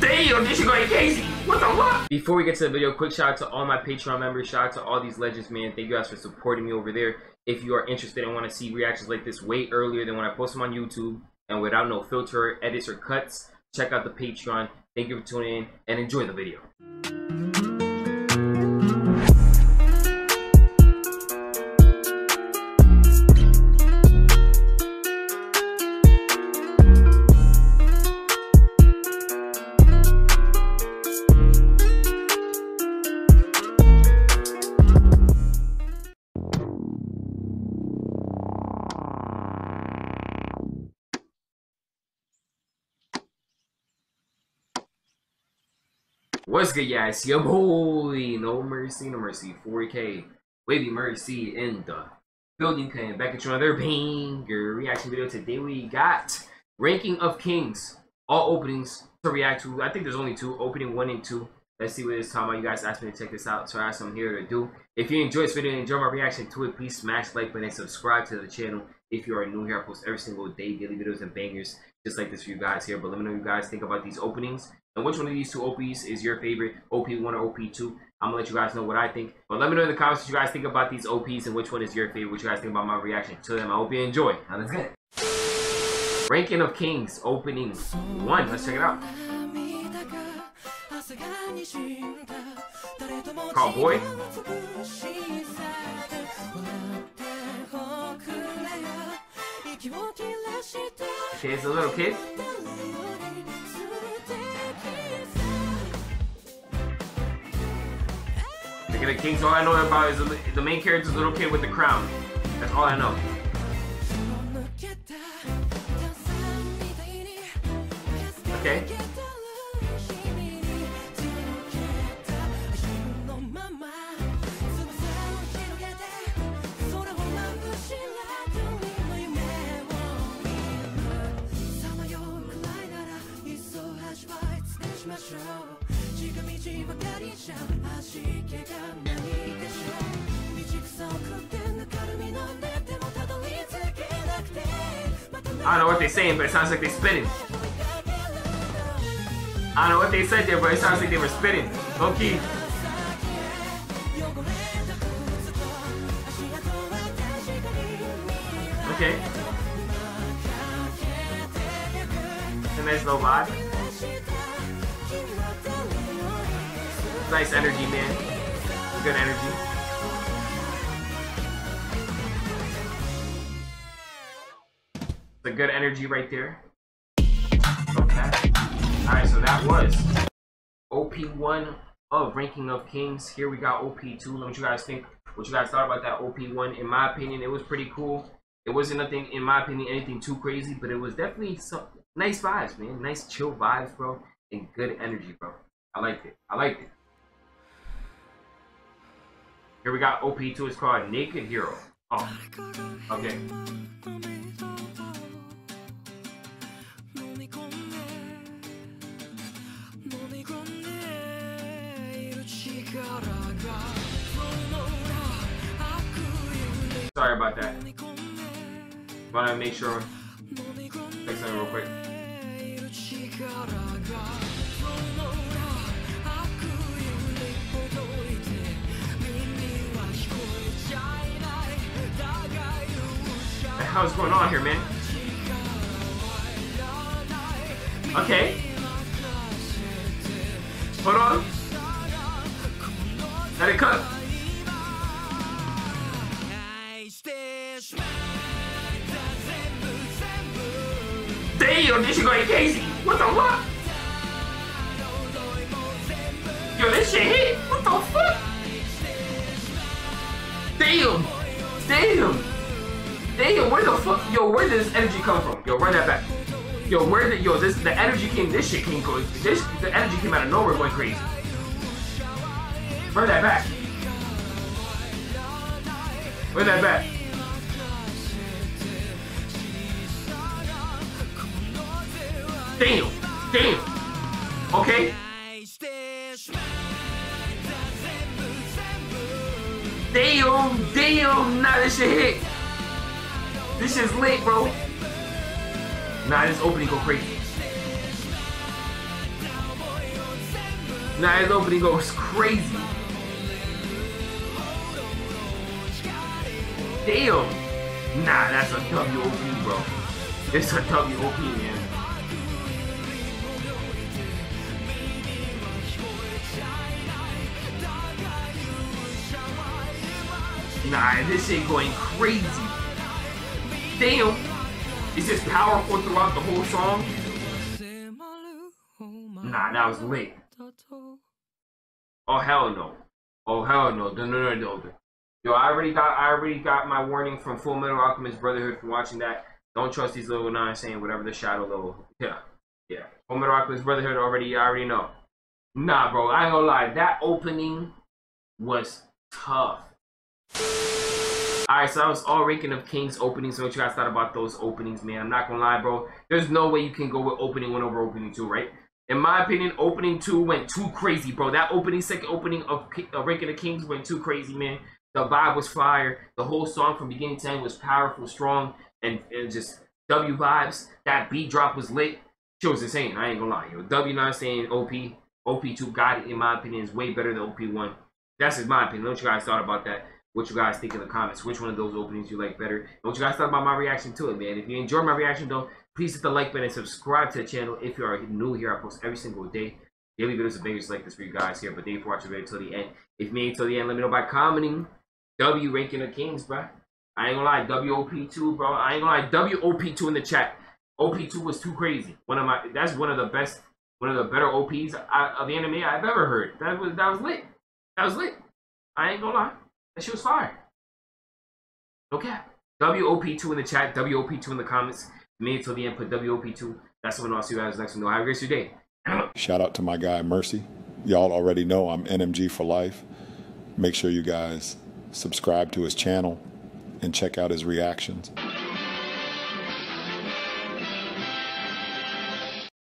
Damn, this shit going crazy. What the fuck? Before we get to the video, quick shout out to all my Patreon members. Shout out to all these legends, man. Thank you guys for supporting me over there. If you are interested and want to see reactions like this way earlier than when I post them on YouTube and without no filter, edits, or cuts, check out the Patreon. Thank you for tuning in and enjoy the video. What's good, guys? Your boy, no mercy, no mercy, 4K, wavy mercy in the building. Coming back at you another banger reaction video. Today we got ranking of kings, all openings to react to. I think there's only two, opening one and two. Let's see what it's talking about. You guys asked me to check this out, so that's what I have some here to do. If you enjoyed this video and enjoy my reaction to it, please smash like button and subscribe to the channel. If you are new here, I post every single day daily videos and bangers just like this for you guys here. But let me know what you guys think about these openings and which one of these two OPs is your favorite, OP1 or OP2. I'm gonna let you guys know what I think. But let me know in the comments what you guys think about these OPs and which one is your favorite, what you guys think about my reaction to them. I hope you enjoy. Now let's get it. Ranking of Kings, opening one. Let's check it out. Cowboy. It's a little kid. Look at the Kings. All I know about is the, the main character is a little kid with the crown. That's all I know. Okay. I don't know what they're saying, but it sounds like they're spitting. I don't know what they said there, but it sounds like they were spitting. Okay. Okay. It's a nice little vibe. Nice energy, man. Good energy. The good energy right there. Okay. Alright, so that was OP1 of Ranking of Kings. Here we got OP2. Let me what you guys think. What you guys thought about that OP1. In my opinion, it was pretty cool. It wasn't nothing, in my opinion, anything too crazy, but it was definitely some nice vibes, man. Nice chill vibes, bro. And good energy, bro. I liked it. I liked it. Here we got OP2. It's called Naked Hero. Oh, okay. Sorry about that. Wanna make sure. Fix that real quick. Hell's going on here, man? Okay. Hold on. Let it cook. Damn, this shit going crazy. What the fuck? Where the fuck? Yo, where did this energy come from? Yo, run that back. Yo, where did yo this the energy came? This shit came going. This the energy came out of nowhere, going crazy. Run that back. Run that back. Damn. Damn. Okay. Damn. Damn. Now this shit hit. This shit's lit, bro. Nah, this opening go crazy. Nah, this opening goes crazy. Damn. Nah, that's a WOP, bro. It's a WOP, man. Nah, this shit going crazy. Damn. It's just powerful throughout the whole song. Nah, that was lit. Oh hell no. Oh hell no. No no no no. Yo, I already got I already got my warning from Full Metal Alchemist Brotherhood from watching that. Don't trust these little nine saying whatever the shadow little yeah. Yeah. Full Metal Alchemist Brotherhood already I already know. Nah bro, I ain't gonna lie. That opening was tough. Alright, so that was all Ranking of Kings openings. So what you guys thought about those openings, man. I'm not gonna lie, bro. There's no way you can go with opening one over opening two, right? In my opinion, opening two went too crazy, bro. That opening, second opening of uh, Ranking of Kings went too crazy, man. The vibe was fire. The whole song from beginning to end was powerful, strong, and, and just W vibes. That beat drop was lit. She was insane. I ain't gonna lie. Yo, W9 saying OP, OP2 got it, in my opinion, is way better than OP1. That's just my opinion. What you guys thought about that? What you guys think in the comments? Which one of those openings you like better? And what you guys thought about my reaction to it, man? If you enjoyed my reaction, though, please hit the like button and subscribe to the channel if you are new here. I post every single day. Daily videos of bangers like this for you guys here. But thank you for watching the video until the end. If you made it till the end, let me know by commenting W ranking of kings, bro. I ain't gonna lie, WOP2, bro. I ain't gonna lie, WOP2 in the chat. OP2 was too crazy. One of my that's one of the best, one of the better OPs uh, of the anime I've ever heard. That was that was lit. That was lit. I ain't gonna lie. That shit was fire. Okay. WOP2 in the chat, WOP2 in the comments. Made it till the end, put WOP2. That's when I'll see you guys next one. Have a great day. Shout out to my guy Mercy. Y'all already know I'm NMG for life. Make sure you guys subscribe to his channel and check out his reactions.